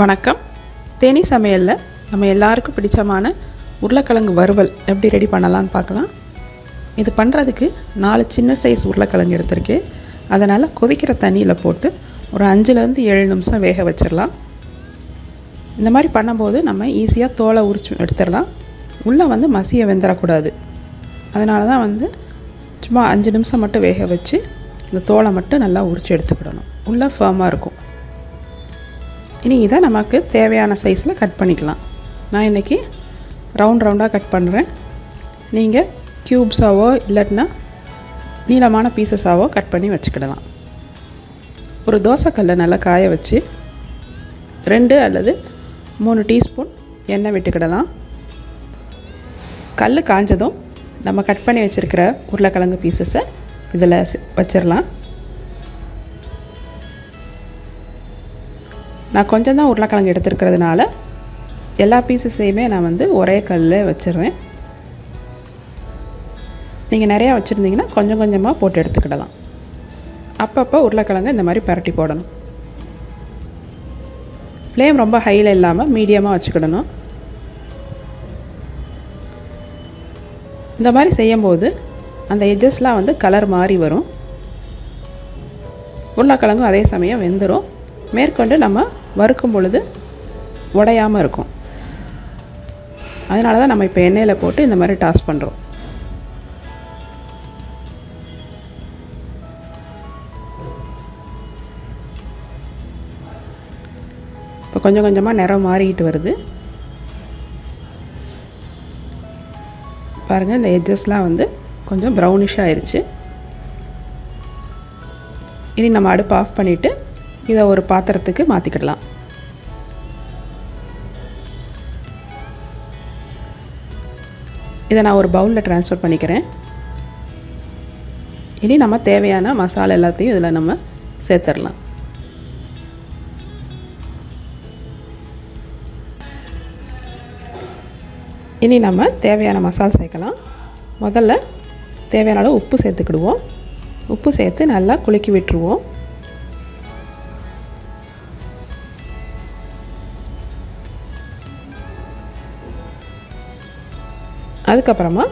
வணக்கம். தேனி சமையலில் நம்ம எல்லாருக்கும் பிடிச்சமான உருளைக்கிழங்கு வறுவல் எப்படி ரெடி பண்ணலான்னு பார்க்கலாம். இது பண்ணுறதுக்கு நாலு சின்ன சைஸ் உருளைக்கிழங்கு எடுத்திருக்கேன். அதனால் கொதிக்கிற தண்ணியில் போட்டு ஒரு அஞ்சுலேருந்து ஏழு நிமிஷம் வேக வச்சிடலாம். இந்த மாதிரி பண்ணும்போது நம்ம ஈஸியாக தோலை உரிச்சு எடுத்துடலாம். உள்ளே வந்து மசிய வெந்துடக்கூடாது அதனால தான் வந்து சும்மா அஞ்சு நிமிஷம் மட்டும் வேக வச்சு இந்த தோலை மட்டும் நல்லா உரித்து எடுத்துக்கிடணும். உள்ளே ஃபேமாக இருக்கும். இனி இதை நமக்கு தேவையான சைஸில் கட் பண்ணிக்கலாம். நான் இன்றைக்கி ரவுண்ட் ரவுண்டாக கட் பண்ணுறேன் நீங்கள் க்யூப்ஸாவோ இல்லாட்டினா நீளமான பீசஸாவோ கட் பண்ணி வச்சுக்கிடலாம். ஒரு தோசைக்கல்லை நல்லா காய வச்சு ரெண்டு அல்லது மூணு டீஸ்பூன் எண்ணெய் விட்டுக்கிடலாம். கல் காஞ்சதும் நம்ம கட் பண்ணி வச்சுருக்கிற உருளைக்கிழங்கு பீசஸை இதில் வச்சிடலாம் நான் கொஞ்சம் தான் உருளைக்கிழங்கு எடுத்துருக்கிறதுனால எல்லா பீசஸையுமே நான் வந்து ஒரே கல்லில் வச்சிடுறேன் நீங்கள் நிறையா வச்சுருந்தீங்கன்னா கொஞ்சம் கொஞ்சமாக போட்டு எடுத்துக்கிடலாம். அப்பப்போ உருளைக்கிழங்கு இந்த மாதிரி பரட்டி போடணும். ஃப்ளேம் ரொம்ப ஹையில் இல்லாமல் மீடியமாக வச்சுக்கிடணும். இந்த மாதிரி செய்யும்போது அந்த எட்ஜஸ்லாம் வந்து கலர் மாறி வரும். உருளைக்கிழங்கும் அதே சமயம் வெந்துடும் மேற்கொண்டு நம்ம வறுக்கும் பொழுது உடையாமல் இருக்கும். அதனால தான் நம்ம இப்போ எண்ணெயில் போட்டு இந்த மாதிரி டாஸ் பண்ணுறோம் இப்போ கொஞ்சம் கொஞ்சமாக நிறம் மாறிக்கிட்டு வருது. பாருங்கள் இந்த எட்ஜஸ்லாம் வந்து கொஞ்சம் ப்ரௌனிஷாக ஆயிடுச்சு இனி நம்ம அடுப்பு ஆஃப் பண்ணிவிட்டு இதை ஒரு பாத்திரத்துக்கு மாற்றிக்கிடலாம் இதை நான் ஒரு பவுலில் ட்ரான்ஸ்ஃபர் பண்ணிக்கிறேன். இனி நம்ம தேவையான மசாலா எல்லாத்தையும் இதில் நம்ம சேர்த்துடலாம். இனி நம்ம தேவையான மசாலா சேர்க்கலாம். முதல்ல தேவையான அளவு உப்பு சேர்த்துக்கிடுவோம். உப்பு சேர்த்து நல்லா குலுக்கி விட்டுருவோம். அதுக்கப்புறமா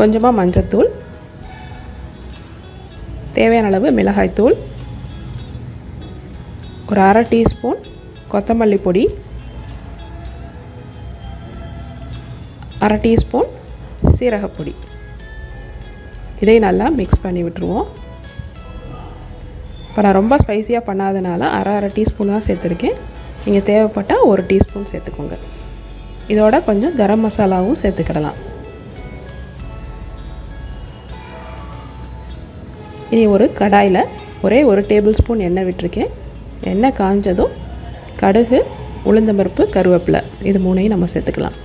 கொஞ்சமாக மஞ்சத்தூள் தேவையான அளவு மிளகாய்த்தூள் ஒரு அரை டீஸ்பூன் கொத்தமல்லி பொடி அரை டீஸ்பூன் சீரகப்பொடி இதை நல்லா மிக்ஸ் பண்ணி விட்டுருவோம். இப்போ நான் ரொம்ப ஸ்பைஸியாக பண்ணாதனால அரை அரை டீஸ்பூன் தான் சேர்த்துருக்கேன். நீங்கள் தேவைப்பட்டால் ஒரு டீஸ்பூன் சேர்த்துக்கோங்க. இதோட கொஞ்சம் கரம் மசாலாவும் சேர்த்துக்கிடலாம். இனி ஒரு கடாயில் ஒரே ஒரு டேபிள் ஸ்பூன் எண்ணெய் விட்டுருக்கேன். எண்ணெய் காஞ்சதும் கடுகு உளுந்தம்பருப்பு கருவேப்பிலை. இது மூணையும் நம்ம சேர்த்துக்கலாம்.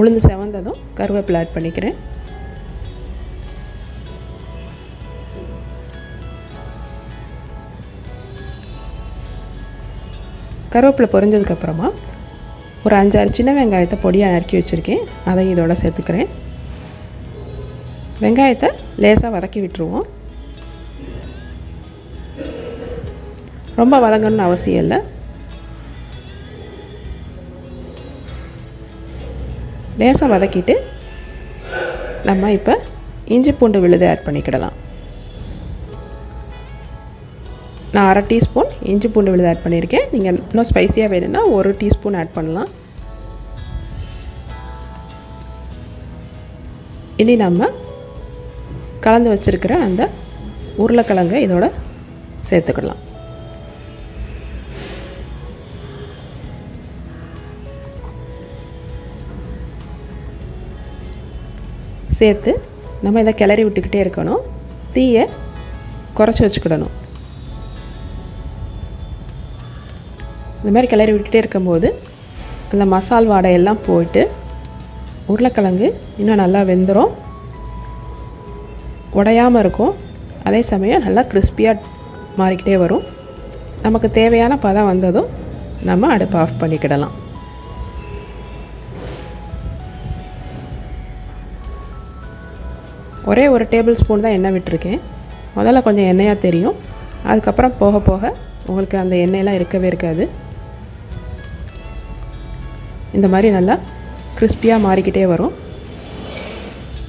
உளுந்து செவந்ததும் கருவேப்பிலை ஆட் பண்ணிக்கிறேன். கருவேப்பிலை பொரிஞ்சதுக்கப்புறமா ஒரு அஞ்சாறு சின்ன வெங்காயத்தை பொடியாக நறுக்கி வச்சுருக்கேன். அதை இதோட சேர்த்துக்கிறேன். வெங்காயத்தை லேசாக வதக்கி விட்டுருவோம். ரொம்ப வதங்கணும்னு அவசியம் இல்லை. லேசாக வதக்கிட்டு நம்ம இப்போ இஞ்சி பூண்டு விழுது ஆட் பண்ணிக்கிடலாம். நான் அரை டீஸ்பூன் இஞ்சி பூண்டு விழுது ஆட் பண்ணியிருக்கேன். நீங்கள் இன்னும் ஸ்பைஸியாக வேணும்னா ஒரு டீஸ்பூன் ஆட் பண்ணலாம். இனி நம்ம கலந்து வச்சுருக்கிற அந்த உருளைக்கிழங்கை இதோட சேர்த்துக்கிடலாம் சேர்த்து நம்ம இதை கிளறி விட்டுக்கிட்டே இருக்கணும். தீயை குறைச்சி வச்சுக்கிடணும். இந்த மாதிரி கிளறி விட்டுகிட்டே இருக்கும்போது அந்த மசால் வாடையெல்லாம் போயிட்டு உருளைக்கிழங்கு இன்னும் நல்லா வெந்துடும் உடையாமல் இருக்கும். அதே சமயம் நல்லா கிறிஸ்பியாக மாறிக்கிட்டே வரும். நமக்கு தேவையான பதம் வந்ததும் நம்ம அடுப்பை ஆஃப் பண்ணிக்கிடலாம். ஒரே ஒரு டேபிள் ஸ்பூன் தான் எண்ணெய் விட்டுருக்கேன். முதல்ல கொஞ்சம் எண்ணெயாக தெரியும். அதுக்கப்புறம் போக போக உங்களுக்கு அந்த எண்ணெயெல்லாம் இருக்கவே இருக்காது. இந்த மாதிரி நல்லா கிறிஸ்பியாக மாறிக்கிட்டே வரும்.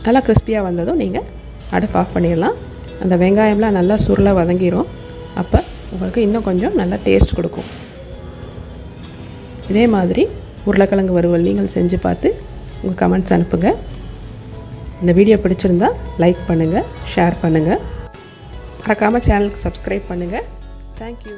நல்லா கிறிஸ்பியாக வந்ததும் நீங்கள் அடுப்பு ஆஃப் பண்ணிடலாம். அந்த வெங்காயம்லாம் நல்லா சுருளை வதங்கிடும் அப்போ உங்களுக்கு இன்னும் கொஞ்சம் நல்லா டேஸ்ட் கொடுக்கும். இதே மாதிரி உருளைக்கிழங்கு வறுவல் நீங்கள் செஞ்சு பார்த்து உங்கள் கமெண்ட்ஸ் அனுப்புங்க. இந்த வீடியோ பிடிச்சிருந்தா லைக் பண்ணுங்கள் ஷேர் பண்ணுங்கள் மறக்காமல் சேனலுக்கு சப்ஸ்கிரைப் பண்ணுங்கள் தேங்க்யூ